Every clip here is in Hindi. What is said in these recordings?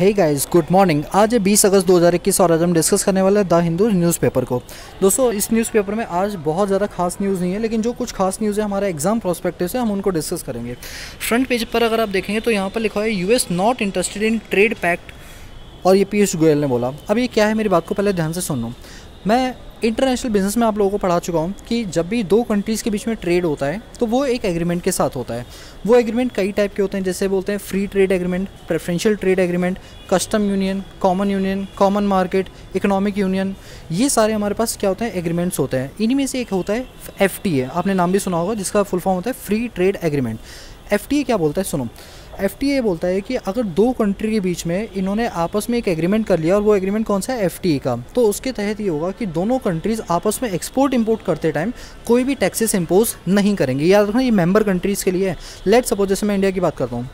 हे गाइस गुड मॉर्निंग आज है 20 अगस्त 2021 और आज हम डिस्कस करने वाले हैं द हिंदू न्यूज़पेपर को। दोस्तों, इस न्यूज़पेपर में आज बहुत ज़्यादा खास न्यूज़ नहीं है, लेकिन जो कुछ खास न्यूज़ है हमारे एग्ज़ाम प्रोस्पेक्टिव से, हम उनको डिस्कस करेंगे। फ्रंट पेज पर अगर आप देखेंगे तो यहाँ पर लिखा है US not interested in trade pact और ये पीयूष गोयल ने बोला। अब ये क्या है मेरी बात को पहले ध्यान से सुन। लो मैं इंटरनेशनल बिज़नेस में आप लोगों को पढ़ा चुका हूँ कि जब भी दो कंट्रीज़ के बीच में ट्रेड होता है तो वो एक एग्रीमेंट के साथ होता है। वो एग्रीमेंट कई टाइप के होते हैं, जैसे बोलते हैं free trade agreement preferential trade agreement custom union common union common market economic union ये सारे हमारे पास क्या होते हैं? एग्रीमेंट्स होते हैं। इन्हीं में से एक होता है एफटीए आपने नाम भी सुना होगा, जिसका फुल फॉर्म होता है फ्री ट्रेड एग्रीमेंट एफटीए क्या बोलता है? सुनो। एफटीए बोलता है कि अगर दो कंट्री के बीच में इन्होंने आपस में एक एग्रीमेंट कर लिया और वो एग्रीमेंट कौन सा है? एफटीए का। तो उसके तहत ये होगा कि दोनों कंट्रीज़ आपस में एक्सपोर्ट इम्पोर्ट करते टाइम कोई भी टैक्सेस इम्पोज नहीं करेंगे। याद रखना ये मेंबर कंट्रीज़ के लिए लेट सपोज़ जैसे मैं इंडिया की बात करता हूँ।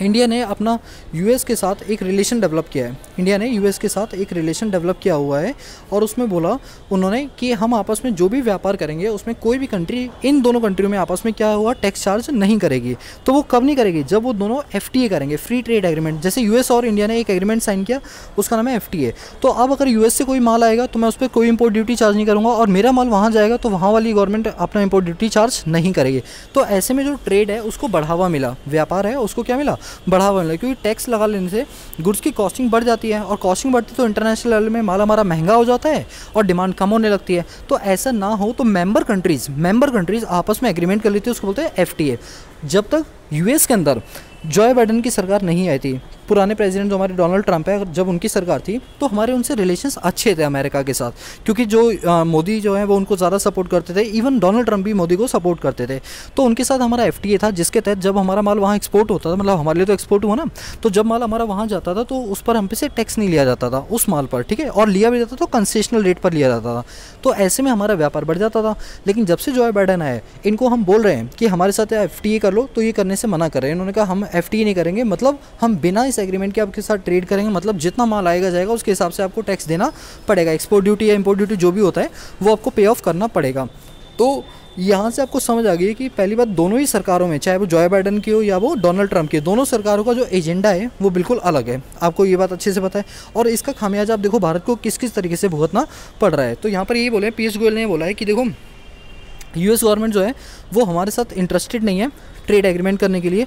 इंडिया ने अपना यूएस के साथ एक रिलेशन डेवलप किया है। इंडिया ने यूएस के साथ एक रिलेशन डेवलप किया हुआ है और उसमें बोला उन्होंने कि हम आपस में जो भी व्यापार करेंगे, उसमें कोई भी कंट्री इन दोनों कंट्रियों में आपस में क्या हुआ टैक्स चार्ज नहीं करेगी। तो वो कब नहीं करेगी? जब वो दोनों एफटीए करेंगे फ्री ट्रेड एग्रीमेंट जैसे यूएस और इंडिया ने एक एग्रीमेंट साइन किया, उसका नाम है एफटीए तो अब अगर यूएस से कोई माल आएगा तो मैं उस पर कोई इम्पोर्ट ड्यूटी चार्ज नहीं करूँगा और मेरा माल वहाँ जाएगा तो वहाँ वाली गवर्नमेंट अपना इम्पोर्ट ड्यूटी चार्ज नहीं करेगी। तो ऐसे में जो ट्रेड है, उसको बढ़ावा मिला। व्यापार है, उसको क्या मिला? बढ़ावा मिला क्योंकि टैक्स लगा लेने से गुड्स की कॉस्टिंग बढ़ जाती है और कॉस्टिंग बढ़ती तो इंटरनेशनल लेवल में माल हमारा महँगा हो जाता है और डिमांड कम होने लगती है। तो ऐसा ना हो तो मेंबर कंट्रीज़ मेंबर कंट्रीज़ आपस में एग्रीमेंट कर लेती है, उसको बोलते हैं एफटीए जब तक यूएस के अंदर जॉय बाइडन की सरकार नहीं आई थी। पुराने प्रेसिडेंट जो हमारे डोनाल्ड ट्रंप है, जब उनकी सरकार थी तो हमारे उनसे रिलेशंस अच्छे थे अमेरिका के साथ। क्योंकि जो मोदी जो है, वो उनको ज़्यादा सपोर्ट करते थे। इवन डोनाल्ड ट्रंप भी मोदी को सपोर्ट करते थे। तो उनके साथ हमारा एफटीए था, जिसके तहत जब हमारा माल वहाँ एक्सपोर्ट होता था मतलब हमारे लिए तो एक्सपोर्ट हुआ ना तो जब माल हमारा वहाँ जाता था तो उस पर हम पे से टैक्स नहीं लिया जाता था, उस माल पर, ठीक है? और लिया भी जाता तो कंसेशनल रेट पर लिया जाता था। तो ऐसे में हमारा व्यापार बढ़ जाता था। लेकिन जब से जॉय बाइडन आए, इनको हम बोल रहे हैं कि हमारे साथ एफटीए कर लो तो ये करने से मना कर रहे हैं। इन्होंने कहा, हम एफटी नहीं करेंगे। मतलब हम बिना इस एग्रीमेंट के आपके साथ ट्रेड करेंगे। मतलब जितना माल आएगा, जाएगा, उसके हिसाब से आपको टैक्स देना पड़ेगा। एक्सपोर्ट ड्यूटी या इम्पोर्ट ड्यूटी जो भी होता है, वो आपको पे ऑफ़ करना पड़ेगा। तो यहाँ से आपको समझ आ गई कि पहली बात, दोनों ही सरकारों में, चाहे वो जॉय बाइडन की हो या वो डोनाल्ड ट्रंप की दोनों सरकारों का जो एजेंडा है, वो बिल्कुल अलग है। आपको ये बात अच्छे से पता है। और इसका खामियाजा आप देखो, भारत को किस किस तरीके से भुगतना पड़ रहा है। तो यहाँ पर यही बोले, पीयूष गोयल ने बोला है कि देखो यूएस गवर्नमेंट जो है, वो हमारे साथ इंटरेस्टेड नहीं है ट्रेड एग्रीमेंट करने के लिए।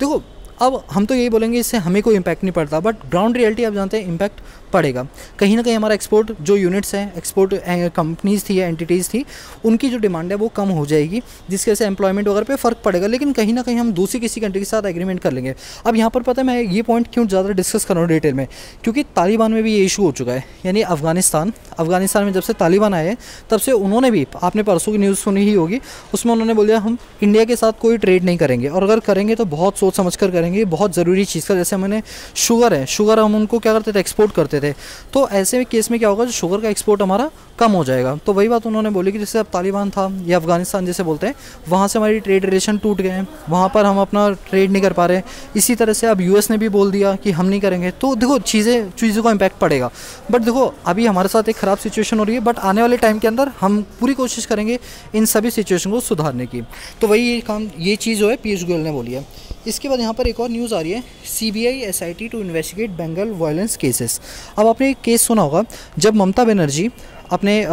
देखो, अब हम तो यही बोलेंगे इससे हमें कोई इम्पैक्ट नहीं पड़ता बट ग्राउंड रियलिटी आप जानते हैं इम्पैक्ट पड़ेगा। कहीं ना कहीं हमारा एक्सपोर्ट जो यूनिट्स हैं एक्सपोर्ट कंपनीज़ थी या एंटिटीज़ थी, उनकी जो डिमांड है वो कम हो जाएगी, जिसकी वजह से एम्प्लॉयमेंट वगैरह पे फ़र्क पड़ेगा, लेकिन कहीं ना कहीं हम दूसरी किसी कंट्री के साथ एग्रीमेंट कर लेंगे। अब यहाँ पर पता है मैं ये पॉइंट क्यों ज़्यादा डिस्कस कर रहा हूँ डिटेल में? क्योंकि तालिबान में भी ये इशू हो चुका है, यानी अफ़गानिस्तान। अफ़गानिस्तान में जब से तालिबान आए, तब से उन्होंने भी, आपने परसों की न्यूज़ सुनी ही होगी, उसमें उन्होंने बोला, हम इंडिया के साथ कोई ट्रेड नहीं करेंगे। और अगर करेंगे तो बहुत सोच समझ कर करेंगे, बहुत ज़रूरी चीज़ का, जैसे मैंने शुगर है शुगर हम उनको क्या करते थे एक्सपोर्ट करते थे। तो ऐसे केस में क्या होगा, जो शुगर का एक्सपोर्ट हमारा कम हो जाएगा। तो वही बात उन्होंने बोली कि जैसे अब तालिबान था, या अफ़गानिस्तान जैसे बोलते हैं, वहाँ से हमारी ट्रेड रिलेशन टूट गए हैं। वहाँ पर हम अपना ट्रेड नहीं कर पा रहे इसी तरह से अब यूएस ने भी बोल दिया कि हम नहीं करेंगे। तो देखो, चीज़ें, चीज़ों का इम्पैक्ट पड़ेगा। बट देखो, अभी हमारे साथ एक ख़राब सिचुएशन हो रही है बट आने वाले टाइम के अंदर हम पूरी कोशिश करेंगे इन सभी सिचुएशन को सुधारने की। तो वही ये काम, ये चीज़ जो है पीयूष गोयल ने बोली है। इसके बाद यहाँ पर एक और न्यूज़ आ रही है C B I S I T to investigate Bengal violence cases अब आपने एक केस सुना होगा, जब ममता बनर्जी अपने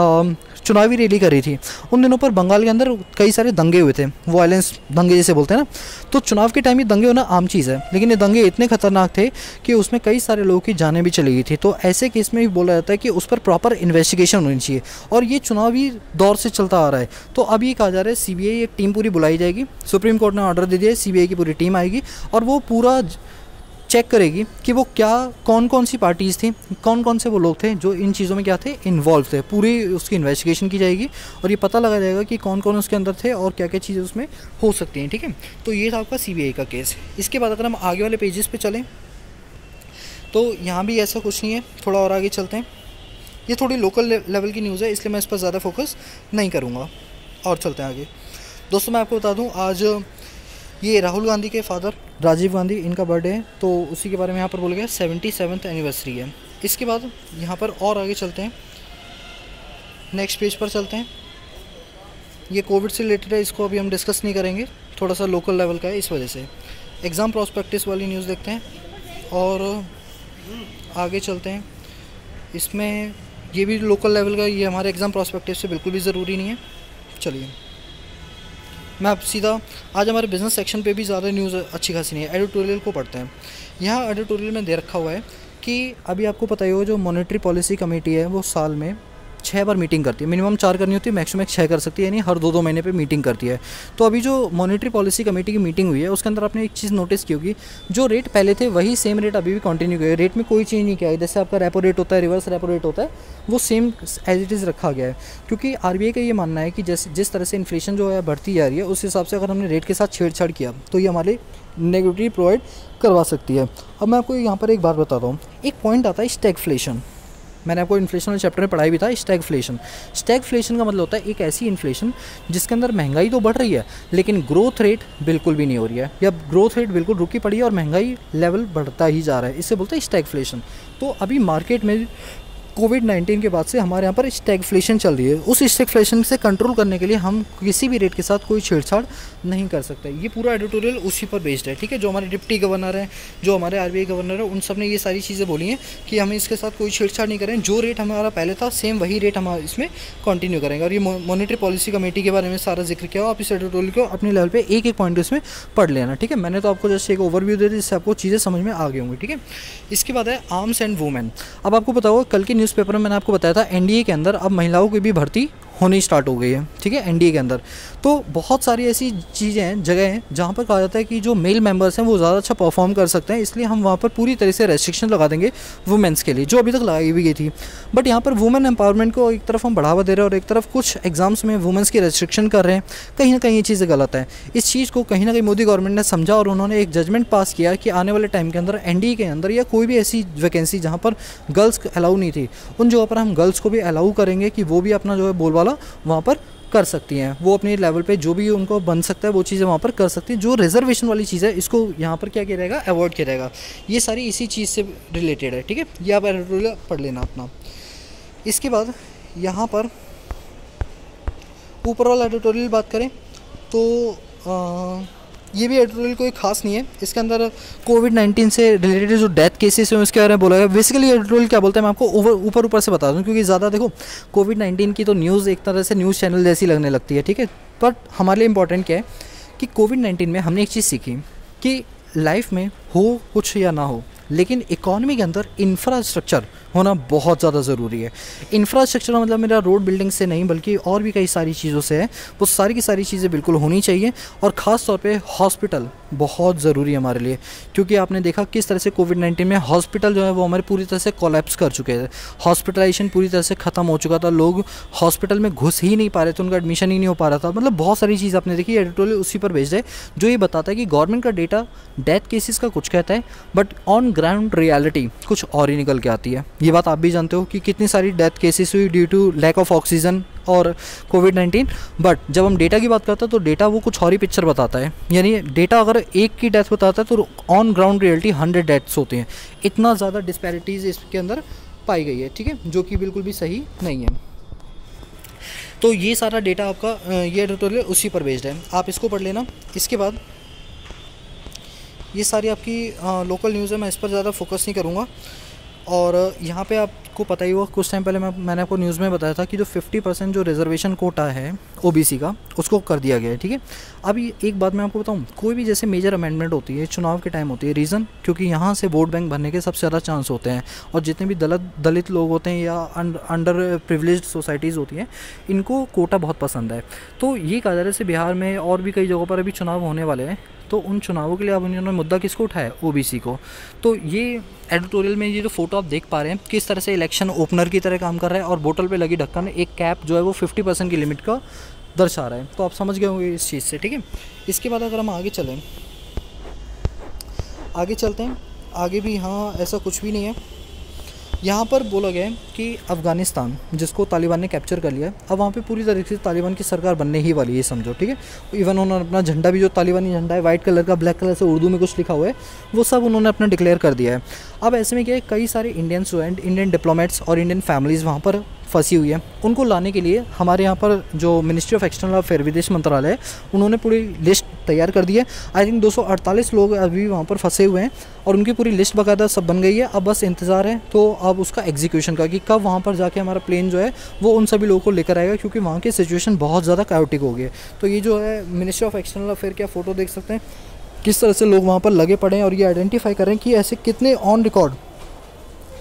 चुनावी रैली करी थी। उन दिनों पर बंगाल के अंदर कई सारे दंगे हुए थे। वायलेंस दंगे जैसे बोलते हैं ना। तो चुनाव के टाइम ये दंगे होना आम चीज़ है। लेकिन ये दंगे इतने खतरनाक थे कि उसमें कई सारे लोगों की जानें भी चली गई थी। तो ऐसे केस में भी बोला जाता है कि उस पर प्रॉपर इन्वेस्टिगेशन होनी चाहिए। और ये चुनावी दौर से चलता आ रहा है। तो अब ये कहा जा रहा है सी एक टीम पूरी बुलाई जाएगी। सुप्रीम कोर्ट ने ऑर्डर दे दिया सीबीआई की पूरी टीम आएगी। और वो पूरा चेक करेगी कि वो क्या कौन कौन सी पार्टीज़ थी कौन कौन से वो लोग थे, जो इन चीज़ों में क्या थे इन्वॉल्व थे। पूरी उसकी इन्वेस्टिगेशन की जाएगी और ये पता लगा जाएगा कि कौन कौन उसके अंदर थे और क्या क्या चीज़ें उसमें हो सकती हैं, ठीक है? तो ये था आपका सीबीआई का केस इसके बाद अगर हम आगे वाले पेजेस पर चलें तो यहाँ भी ऐसा कुछ नहीं है, थोड़ा और आगे चलते हैं। ये थोड़ी लोकल लेवल की न्यूज़ है, इसलिए मैं इस पर ज़्यादा फोकस नहीं करूँगा। और चलते हैं आगे। दोस्तों, मैं आपको बता दूँ, आज ये राहुल गांधी के फादर, राजीव गांधी, इनका बर्थडे है तो उसी के बारे में यहाँ पर बोला गया सेवेंटी सेवन्थ एनिवर्सरी है। इसके बाद यहाँ पर और आगे चलते हैं। नेक्स्ट पेज पर चलते हैं। ये कोविड से रिलेटेड है, इसको अभी हम डिस्कस नहीं करेंगे, थोड़ा सा लोकल लेवल का है इस वजह से। एग्ज़ाम प्रॉस्पेक्टिस वाली न्यूज़ देखते हैं, और आगे चलते हैं। इसमें ये भी लोकल लेवल का, ये हमारे एग्ज़ाम प्रॉस्पेक्टिव से बिल्कुल भी ज़रूरी नहीं है। चलिए। मैं आप सीधा, आज हमारे बिज़नेस सेक्शन पे भी ज़्यादा न्यूज़ अच्छी खासी नहीं है एडिटोरियल को पढ़ते हैं। यहाँ एडिटोरियल में दे रखा हुआ है कि अभी आपको पता ही हो जो मॉनेटरी पॉलिसी कमेटी है, वो साल में छः बार मीटिंग करती है। मिनिमम चार करनी होती है मैक्सिमम छः कर सकती है, यानी हर दो दो महीने पे मीटिंग करती है। तो अभी जो मॉनिटरी पॉलिसी कमेटी की मीटिंग हुई है, उसके अंदर आपने एक चीज़ नोटिस की होगी, जो रेट पहले थे, वही सेम रेट अभी भी कंटिन्यू किया रेट में कोई चेंज नहीं किया जैसे आपका रेपो रेट होता है रिवर्स रेपो रेट होता है, वो सेम एज इट इज़ रखा गया है। क्योंकि आरबीआई का ये मानना है कि जैसे, जिस तरह से इन्फ्लेशन जो है, बढ़ती जा रही है, उस हिसाब से अगर हमने रेट के साथ छेड़छाड़ किया तो ये हमारे नेगेटिव प्रोवाइड करवा सकती है। अब मैं आपको यहाँ पर एक बात बताता हूँ। एक पॉइंट आता है स्टैगफ्लेशन मैंने आपको इन्फ्लेशन वाले चैप्टर में पढ़ाई भी था स्टैगफ्लेशन स्टैगफ्लेशन का मतलब होता है एक ऐसी इन्फ्लेशन जिसके अंदर महँगाई तो बढ़ रही है, लेकिन ग्रोथ रेट बिल्कुल भी नहीं हो रही है. या ग्रोथ रेट बिल्कुल रुकी पड़ी है और महँगाई लेवल बढ़ता ही जा रहा है इससे बोलते हैं स्टैगफ्लेशन तो अभी मार्केट में कोविड नाइन्टीन के बाद से हमारे यहाँ पर स्टैगफ्लेशन चल रही है। उस स्टैगफ्लेशन से कंट्रोल करने के लिए हम किसी भी रेट के साथ कोई छेड़छाड़ नहीं कर सकते। ये पूरा एडिटोरियल उसी पर बेस्ड है, ठीक है? जो हमारे डिप्टी गवर्नर हैं, जो हमारे आरबीआई गवर्नर है, उन सबने ये सारी चीज़ें बोली हैं कि हम इसके साथ कोई छेड़छाड़ नहीं करें। जो रेट हमारा पहले था सेम वही रेट हम इसमें कंटिन्यू करेंगे। और ये मॉनिटरी पॉलिसी कमेटी के बारे में सारा ज़िक्र किया, आप इस एडिटोरियल को अपने लेवल पर एक एक पॉइंट उसमें पढ़ लेना, ठीक है? मैंने तो आपको जैसे एक ओवरव्यू दे दी जिससे आपको चीज़ें समझ में आ गई होंगी, ठीक है? इसके बाद है आर्म्स एंड वुमेन अब आपको बताओ, कल के न्यूज़पेपर में मैंने आपको बताया था एनडीए के अंदर अब महिलाओं की भी भर्ती होनी स्टार्ट हो गई है, ठीक है, एनडीए के अंदर। तो बहुत सारी ऐसी चीज़ें हैं, जगह हैं, जहाँ पर कहा जाता है कि जो मेल मेंबर्स हैं, वो ज़्यादा अच्छा परफॉर्म कर सकते हैं, इसलिए हम वहाँ पर पूरी तरह से रेस्ट्रिक्शन लगा देंगे वुमेंस के लिए, जो अभी तक लगाई भी गई थी। बट यहाँ पर वुमेन एम्पावरमेंट को एक तरफ़ हम बढ़ावा दे रहे हैं और एक तरफ़ कुछ एग्ज़ाम्स में वुमेंस की रेस्ट्रिक्शन कर रहे हैं। कहीं ना कहीं ये चीज़ें गलत है। इस चीज़ को कहीं ना कहीं मोदी गवर्नमेंट ने समझा और उन्होंने एक जजमेंट पास किया कि आने वाले टाइम के अंदर एनडीए के अंदर या कोई भी ऐसी वैकेंसी जहाँ पर गर्ल्स अलाउ नहीं थी, उन जगह पर हम गर्ल्स को भी अलाउ करेंगे कि वो भी अपना जो है बोलवाला वहाँ पर कर सकती हैं। वो अपने लेवल पे जो भी उनको बन सकता है वो चीज़ें वहाँ पर कर सकती हैं। जो रिजर्वेशन वाली चीज़ है इसको यहाँ पर क्या किया जाएगा अवॉइड किया जाएगा ये सारी इसी चीज़ से रिलेटेड है ठीक है? ये आप एडिटोरियल पढ़ लेना अपना। इसके बाद यहाँ पर ऊपर वाला एडिटोरियल बात करें तो आ, ये भी एडिटोरियल कोई खास नहीं है। इसके अंदर कोविड नाइन्टीन से रिलेटेड जो डेथ केसेस हैं उसके बारे में बोला गया। बेसिकली एडिटोरियल क्या बोलते हैं मैं आपको ऊपर ऊपर से बता दूँ, क्योंकि ज़्यादा देखो, कोविड नाइन्टीन की तो न्यूज़ एक तरह से न्यूज़ चैनल जैसी लगने लगती है, ठीक है? बट हमारे लिए इंपॉर्टेंट क्या है कि कोविड नाइन्टीन में हमने एक चीज़ सीखी कि लाइफ में हो कुछ या ना हो, लेकिन इकॉनमी के अंदर इंफ्रास्ट्रक्चर होना बहुत ज़्यादा ज़रूरी है। इंफ्रास्ट्रक्चर मतलब मेरा रोड बिल्डिंग से नहीं, बल्कि और भी कई सारी चीज़ों से है। वो सारी की सारी चीज़ें बिल्कुल होनी चाहिए और ख़ास तौर पर हॉस्पिटल बहुत ज़रूरी है हमारे लिए। क्योंकि आपने देखा किस तरह से कोविड नाइन्टीन में हॉस्पिटल जो है वो हमारे पूरी तरह से कोलेप्स कर चुके थे हॉस्पिटलाइजेशन पूरी तरह से ख़त्म हो चुका था। लोग हॉस्पिटल में घुस ही नहीं पा रहे थे, उनका एडमिशन ही नहीं हो पा रहा था। मतलब बहुत सारी चीज़ आपने देखी एडिटोरियल उसी पर भेज है जो ये बताता है कि गवर्नमेंट का डेटा डेथ केसेस का कुछ कहता है बट ऑन ग्राउंड रियलिटी कुछ और ही निकल के आती है। ये बात आप भी जानते हो कि कितनी सारी डेथ केसेस हुई due to lack of oxygen और कोविड नाइन्टीन बट जब हम डेटा की बात करते हैं तो डेटा वो कुछ और ही पिक्चर बताता है। यानी डेटा अगर एक की डेथ बताता है तो on ground reality hundred deaths होती हैं। इतना ज़्यादा डिस्पैरिटीज़ इसके अंदर पाई गई है ठीक है? जो कि बिल्कुल भी सही नहीं है। तो ये सारा डेटा आपका ये एडिटोरियल उसी पर बेस्ड है। आप इसको पढ़ लेना। इसके बाद ये सारी आपकी आ, लोकल न्यूज़ है मैं इस पर ज़्यादा फोकस नहीं करूँगा। और यहाँ पे आपको पता ही होगा, कुछ टाइम पहले मैं मैंने आपको न्यूज़ में बताया था कि जो 50 परसेंट जो रिजर्वेशन कोटा है ओबीसी का, उसको कर दिया गया है, ठीक है? अब एक बात मैं आपको बताऊँ, कोई भी जैसे मेजर अमेंडमेंट होती है, चुनाव के टाइम होती है रीज़न क्योंकि यहाँ से वोट बैंक भरने के सबसे ज़्यादा चांस होते हैं, और जितने भी दलित दलित लोग होते हैं या अंडर प्रिवलेज सोसाइटीज़ होती हैं, इनको कोटा बहुत पसंद है। तो ये कहा जा रहा है बिहार में और भी कई जगहों पर अभी चुनाव होने वाले हैं तो उन चुनावों के लिए अब उन्होंने मुद्दा किसको उठाया? ओबीसी को। तो ये एडिटोरियल में ये जो फ़ोटो आप देख पा रहे हैं, किस तरह से इलेक्शन ओपनर की तरह काम कर रहा है और बोतल पे लगी ढक्कन, एक कैप जो है वो फिफ्टी परसेंट की लिमिट का दर्शा रहा है। तो आप समझ गए होंगे इस चीज़ से, ठीक है? इसके बाद अगर हम आगे चलें, आगे चलते हैं, आगे भी हाँ ऐसा कुछ भी नहीं है। यहाँ पर बोला गया कि अफ़गानिस्तान, जिसको तालिबान ने कैप्चर कर लिया, अब वहाँ पे पूरी तरीके से तालिबान की सरकार बनने ही वाली है समझो, ठीक है? इवन उन्होंने अपना झंडा भी, जो तालिबानी झंडा है वाइट कलर का ब्लैक कलर से उर्दू में कुछ लिखा हुआ है, वो सब उन्होंने अपना डिक्लेयर कर दिया है। अब ऐसे में क्या है, कई सारे इंडियन स्टूडेंट इंडियन डिप्लोमेट्स और इंडियन फैमिलीज़ वहाँ पर फंसी हुई है। उनको लाने के लिए हमारे यहाँ पर जो मिनिस्ट्री ऑफ़ एक्सटर्नल अफेयर विदेश मंत्रालय है, उन्होंने पूरी लिस्ट तैयार कर दी है आई थिंक 248 लोग अभी वहाँ पर फंसे हुए हैं और उनकी पूरी लिस्ट बाकायदा सब बन गई है। अब बस इंतज़ार है तो अब उसका एग्जीक्यूशन का कि कब वहाँ पर जाके हमारा प्लेन जो है, वो उन सभी लोगों को लेकर आएगा क्योंकि वहाँ की सिचुएशन बहुत ज़्यादा कायोटिक हो गई है। तो ये जो है मिनिस्ट्री ऑफ़ एक्सटर्नल अफेयर की फ़ोटो देख सकते हैं, किस तरह से लोग वहाँ पर लगे पड़े हैं और ये आइडेंटिफाई करें कि ऐसे कितने ऑन रिकॉर्ड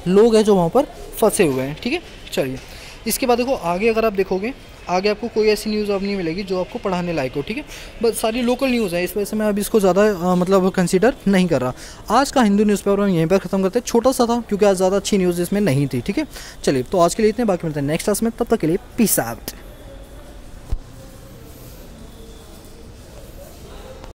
लोग हैं जो वहाँ पर फंसे हुए हैं। ठीक है? चलिए, इसके बाद देखो, आगे अगर आप देखोगे आगे आपको कोई ऐसी न्यूज़ अब नहीं मिलेगी जो आपको पढ़ाने लायक हो, ठीक है? बस सारी लोकल न्यूज़ है, इस वजह से मैं अब इसको ज़्यादा मतलब कंसिडर नहीं कर रहा। आज का हिंदू न्यूज़पेपर हम यहीं पर ख़त्म करते हैं। छोटा सा था, क्योंकि आज ज़्यादा अच्छी न्यूज़ इसमें नहीं थी, ठीक है? चलिए तो आज के लिए इतने, बाकी मिलते हैं नेक्स्ट क्लास में। तब तक के लिए पीस आउट